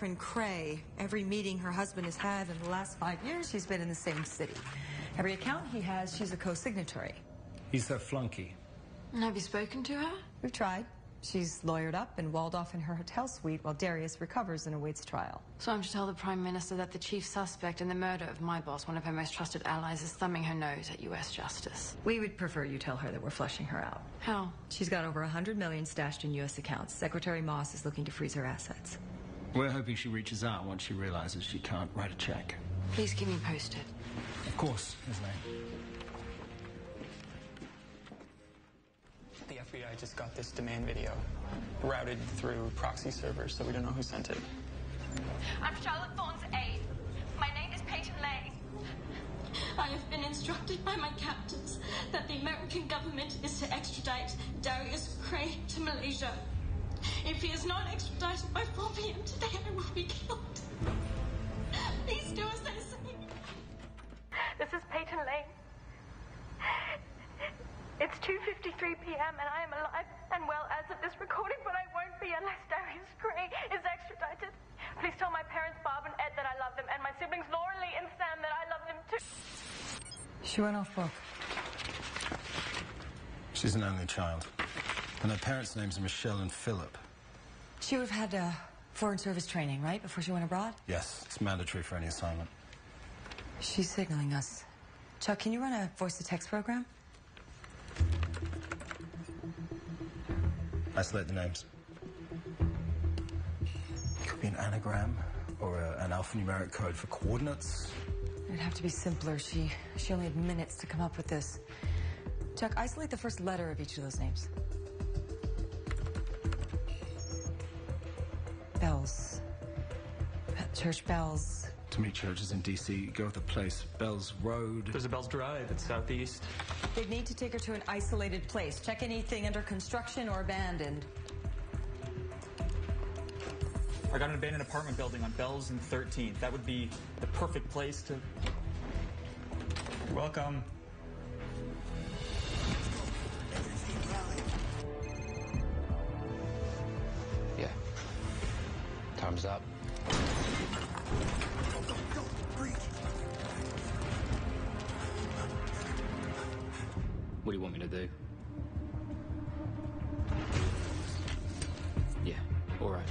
Catherine Cray. Every meeting her husband has had in the last five years, she's been in the same city. Every account he has, she's a co-signatory. He's their flunky. And Have you spoken to her? We've tried. She's lawyered up and walled off in her hotel suite while Darius recovers and awaits trial. So I'm to tell the Prime Minister that the chief suspect in the murder of my boss, one of her most trusted allies, is thumbing her nose at U.S. justice. We would prefer you tell her that we're flushing her out. How? She's got over 100 million stashed in U.S. accounts. Secretary Moss is looking to freeze her assets. We're hoping she reaches out once she realizes she can't write a check. Please keep me posted. Of course, Islay. The FBI just got this demand video routed through proxy servers, so we don't know who sent it. I'm Charlotte Thorne's aide. My name is Peyton Lane. I have been instructed by my captors that the American government is to extradite Darius Cray to Malaysia. If he is not extradited by 4 p.m. today, I will be killed. Please do as I say. This is Peyton Lane. It's 2.53 p.m. and I am alive and well as of this recording, but I won't be unless Darius Cray is extradited. Please tell my parents, Bob and Ed, that I love them, and my siblings, Laura Lee and Sam, that I love them too. She went off book. She's an only child. And her parents' names are Michelle and Philip. She would have had uh, foreign service training, right, before she went abroad? Yes, it's mandatory for any assignment. She's signaling us. Chuck, can you run a voice-to-text program? Isolate the names. It Could be an anagram or a, an alphanumeric code for coordinates. It'd have to be simpler. She she only had minutes to come up with this. Chuck, isolate the first letter of each of those names. Church bells. To meet churches in D.C., go with the place. Bells Road. There's a Bell's Drive. It's southeast. They'd need to take her to an isolated place. Check anything under construction or abandoned. I got an abandoned apartment building on Bells and 13th. That would be the perfect place to. You're welcome. Yeah. Time's up. What do you want me to do? Yeah, alright.